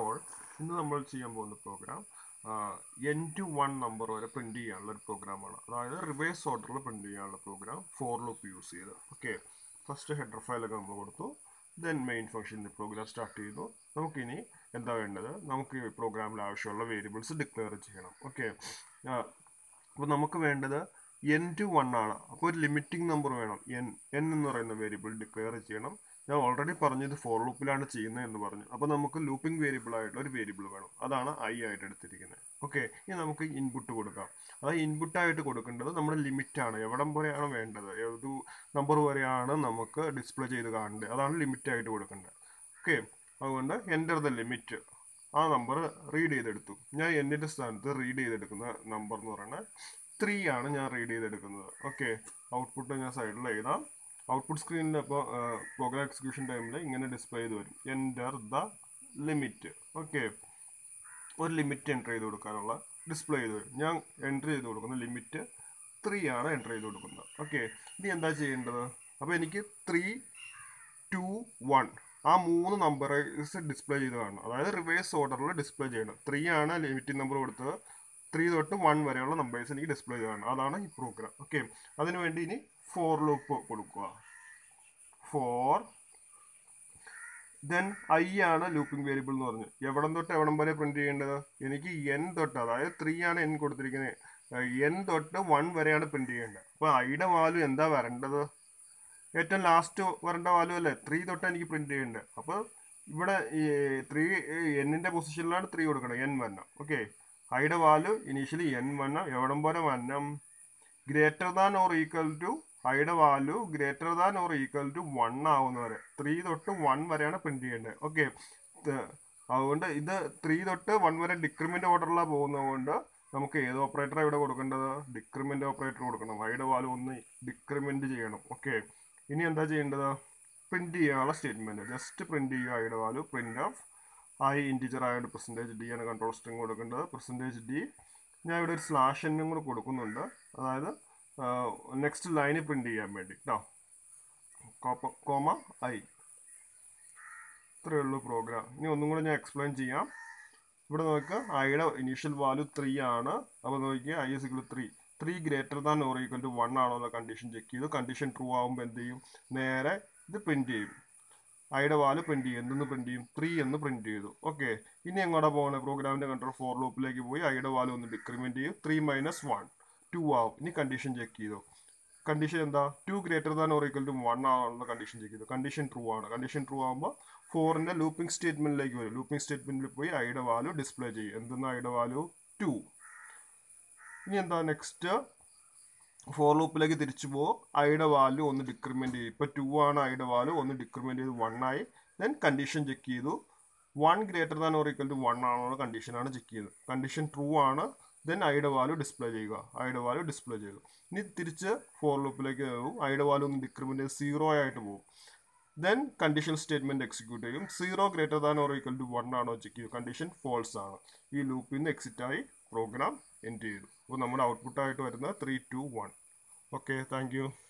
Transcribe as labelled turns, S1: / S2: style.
S1: All ഇന്ന് നമ്മൾ ചെയ്യാൻ പോകുന്ന program N to one number വരെ പ്രിന്റ് ചെയ്യാനുള്ള ഒരു പ്രോഗ്രാമാണ് അതായത് റിവേഴ്സ് ഓർഡറിൽ പ്രിന്റ് ചെയ്യാനുള്ള പ്രോഗ്രാം ഫോർ ലൂപ്പ് യൂസ് ചെയ്ത്. ഓക്കെ ഫസ്റ്റ് ഹെഡർ ഫയലൊക്കെ നമ്മൾ കൊടുത്തു. Then main function program start ചെയ്തു നമുക്കിനി എന്താ വേണ്ടത്? നമുക്ക് ഈ പ്രോഗ്രാമിൽ ആവശ്യമുള്ള വേരിയബിൾസ് ഡിക്ലെയർ ചെയ്യണം. ഓക്കെ അപ്പോൾ നമുക്ക് വേണ്ടത് എൻ ടു വൺ ആണ്. അപ്പോൾ ഒരു ലിമിറ്റിംഗ് നമ്പർ വേണം. എൻ എൻ എന്ന് പറയുന്ന വേരിയബിൾ ഡിക്ലെയർ ചെയ്യണം. ഞാൻ ഓൾറെഡി പറഞ്ഞത് ഫോർ ലൂപ്പിലാണ് ചെയ്യുന്നത് എന്ന് പറഞ്ഞു. അപ്പോൾ നമുക്ക് ലൂപ്പിംഗ് വേരിയബിൾ ആയിട്ടുള്ള ഒരു വേരിയബിൾ വേണം. അതാണ് ഐ ആയിട്ട് എടുത്തിരിക്കുന്നത്. ഓക്കെ ഇനി നമുക്ക് ഇൻപുട്ട് കൊടുക്കാം. അത് ഇൻപുട്ടായിട്ട് കൊടുക്കേണ്ടത് നമ്മുടെ ലിമിറ്റാണ് എവിടം വരെയാണ് വേണ്ടത്? ഏത് നമ്പർ വരെയാണ് നമുക്ക് ഡിസ്പ്ലേ ചെയ്ത് കാണേണ്ടത് അതാണ് ലിമിറ്റായിട്ട് കൊടുക്കേണ്ടത്. ഓക്കെ അതുകൊണ്ട് എന്റർ ദ ലിമിറ്റ് ആ നമ്പർ റീഡ് ചെയ്തെടുത്തു. ഞാൻ എന്നിന്റെ സ്ഥാനത്ത് റീഡ് ചെയ്തെടുക്കുന്ന നമ്പർ എന്ന് പറയുന്നത് ത്രീ ആണ് ഞാൻ റീഡ് ചെയ്തെടുക്കുന്നത്. ഓക്കെ ഔട്ട്പുട്ട് ഞാൻ സൈഡിൽ എഴുതാം. ഔട്ട്പുട്ട് സ്ക്രീനിൽ അപ്പോൾ പ്രോഗ്രാം എക്സിക്യൂഷൻ ടൈമിൽ ഇങ്ങനെ ഡിസ്പ്ലേ ചെയ്ത് വരും. എന്റർ ദ ലിമിറ്റ് ഓക്കെ ഒരു ലിമിറ്റ് എന്റർ ചെയ്ത് കൊടുക്കാനുള്ള ഡിസ്പ്ലേ ചെയ്ത് വരും. ഞാൻ എന്റർ ചെയ്ത് കൊടുക്കുന്ന ലിമിറ്റ് ത്രീ ആണ് എന്റർ ചെയ്ത് കൊടുക്കുന്നത്. ഓക്കെ ഇനി എന്താ ചെയ്യേണ്ടത്? അപ്പോൾ എനിക്ക് ത്രീ ടു വൺ ആ മൂന്ന് നമ്പറേഴ്സ് ഡിസ്പ്ലേ ചെയ്ത് കാണണം. അതായത് റിവേഴ്സ് ഓർഡറിൽ ഡിസ്പ്ലേ ചെയ്യണം. ത്രീ ആണ് ലിമിറ്റ് നമ്പർ കൊടുത്തത്. ത്രീ തൊട്ട് വൺ വരെയുള്ള നമ്പേഴ്സ് എനിക്ക് ഡിസ്പ്ലേ ചെയ്യണം അതാണ് ഈ പ്രോഗ്രാം ഓക്കെ അതിനുവേണ്ടി ഇനി ഫോർ ലൂപ്പ് കൊടുക്കുക. ഫോർ ദെൻ ഐ ആണ് ലൂപ്പിംഗ് വേരിയബിൾ എന്ന് പറഞ്ഞു എവിടം തൊട്ട് എവിടം വരെ പ്രിന്റ് ചെയ്യേണ്ടത്? എനിക്ക് എൻ തൊട്ട് അതായത് ത്രീ ആണ് എൻ കൊടുത്തിരിക്കുന്നത്. എൻ തൊട്ട് വൺ വരെയാണ് പ്രിന്റ് ചെയ്യേണ്ടത്. അപ്പോൾ ഐയുടെ വാല്യൂ എന്താ വരേണ്ടത്? ഏറ്റവും ലാസ്റ്റ് വരേണ്ട വാല്യൂ അല്ലേ? ത്രീ തൊട്ട് എനിക്ക് പ്രിന്റ് ചെയ്യേണ്ടത്. അപ്പോൾ ഇവിടെ ത്രീ എന്നിന്റെ പൊസിഷനിലാണ് ത്രീ കൊടുക്കണം എൻ വരണം. ഓക്കെ ഐയുടെ വാല്യൂ ഇനീഷ്യലി എൻ വണ്ണം എവിടം പോലെ വണ്ണം greater than or equal to ഐയുടെ value greater than or equal to one ആവുന്നവരെ three തൊട്ട് വൺ വരെയാണ് പ്രിന്റ് ചെയ്യേണ്ടത്. ഓക്കെ അതുകൊണ്ട് ഇത് ത്രീ തൊട്ട് വൺ വരെ ഡിക്രിമെന്റ് ഓർഡറിലാണ് പോകുന്നതുകൊണ്ട് നമുക്ക് ഏത് ഓപ്പറേറ്റർ ഇവിടെ കൊടുക്കേണ്ടത്? ഡിക്രിമെന്റ് ഓപ്പറേറ്റർ കൊടുക്കണം. ഐയുടെ വാല്യൂ ഒന്ന് ഡിക്രിമെന്റ് ചെയ്യണം. ഓക്കെ ഇനി എന്താ ചെയ്യേണ്ടത്? പ്രിന്റ് ചെയ്യാനുള്ള സ്റ്റേറ്റ്മെന്റ് ജസ്റ്റ് പ്രിന്റ് ചെയ്യുക ഐയുടെ value print of I integer ആയതുകൊണ്ട് പെർസെന്റേജ് ഡി ആണ് കൺട്രോൾ സ്ട്രിങ് കൊടുക്കേണ്ടത്. പെർസെന്റേജ് ഡി ഞാൻ ഇവിടെ ഒരു സ്ലാഷ് എന്നും കൂടെ കൊടുക്കുന്നുണ്ട്. അതായത് നെക്സ്റ്റ് ലൈന് പ്രിന്റ് ചെയ്യാൻ വേണ്ടി. കേട്ടോ കോമ ഐ ഇത്രയേ ഉള്ളൂ പ്രോഗ്രാം ഇനി ഒന്നും കൂടെ ഞാൻ എക്സ്പ്ലെയിൻ ചെയ്യാം. ഇവിടെ നോക്കുക ഐയുടെ ഇനീഷ്യൽ വാല്യൂ ത്രീ ആണ്. അപ്പോൾ നോക്കിയാൽ I is equal three three greater than or equal to one ആണോ കണ്ടീഷൻ ചെക്ക് ചെയ്തു. കണ്ടീഷൻ ട്രൂ ആകുമ്പോൾ എന്ത് ചെയ്യും? നേരെ ഇത് പ്രിന്റ് ചെയ്യും. ഐയുടെ വാൽ പ്രിന്റ് ചെയ്യും. എന്തെന്ന് പ്രിന്റ് ചെയ്യും? ത്രീ എന്ന് പ്രിന്റ് ചെയ്തു. ഓക്കെ ഇനി എങ്ങോട്ടാ പോകുന്നത് പ്രോഗ്രാമിന്റെ കൺട്രോൾ ഫോർ ലൂപ്പിലേക്ക് പോയി ഐയുടെ വാൽ ഒന്ന് ഡിക്രിമെന്റ് ചെയ്യും. ത്രീ മൈനസ് വൺ ടു ആവും. ഇനി കണ്ടീഷൻ ചെക്ക് ചെയ്തു? കണ്ടീഷൻ എന്താ? Two greater than or equal to one ആണെന്നുള്ള കണ്ടീഷൻ ചെക്ക് ചെയ്തു? കണ്ടീഷൻ ട്രൂ ആണ്. കണ്ടീഷൻ ട്രൂ ആകുമ്പോൾ ഫോറിന്റെ ലൂപ്പിംഗ് സ്റ്റേറ്റ്മെന്റിലേക്ക് വരും. ലൂപ്പിംഗ് സ്റ്റേറ്റ്മെന്റിൽ പോയി ഐയുടെ വാല്യൂ ഡിസ്പ്ലേ ചെയ്യും. എന്തെന്ന് ഐയുടെ വാല്യൂ ടു ഇനി എന്താ നെക്സ്റ്റ് ഫോർ ലൂപ്പിലേക്ക് തിരിച്ചു പോകും ഐയുടെ വാല്യൂ ഒന്ന് ഡിക്രിമെന്റ് ചെയ്യും. ഇപ്പോൾ ടു ആണ് ഐയുടെ വാല്യൂ ഒന്ന് ഡിക്രിമെന്റ് ചെയ്ത് വൺ ആയി. ദെൻ കണ്ടീഷൻ ചെക്ക് ചെയ്തു. One greater than or equal to one ആണോ കണ്ടീഷനാണ് ചെക്ക് ചെയ്തത്. കണ്ടീഷൻ ട്രൂ ആണ്. ദെൻ ഐയുടെ വാല്യൂ ഡിസ്പ്ലേ ചെയ്യുക. ഐയുടെ വാല്യൂ ഡിസ്പ്ലേ ചെയ്തു ഇനി തിരിച്ച് ഫോർ ലൂപ്പിലേക്ക് പോകും. ഐയുടെ വാല്യൂ ഒന്ന് ഡിക്രിമെന്റ് ചെയ്ത് സീറോ ആയിട്ട് പോകും. ദെൻ കണ്ടീഷൻ സ്റ്റേറ്റ്മെന്റ് എക്സിക്യൂട്ട് ചെയ്യും. Zero greater than or equal to one ആണോ ചെക്ക് ചെയ്യും. കണ്ടീഷൻ ഫോൾസ് ആണ്. ഈ ലൂപ്പിൽ നിന്ന് എക്സിറ്റ് ആയി പ്രോഗ്രാം എൻഡ് ചെയ്തു അപ്പോൾ നമ്മുടെ ഔട്ട്പുട്ടായിട്ട് വരുന്ന three two one okay thank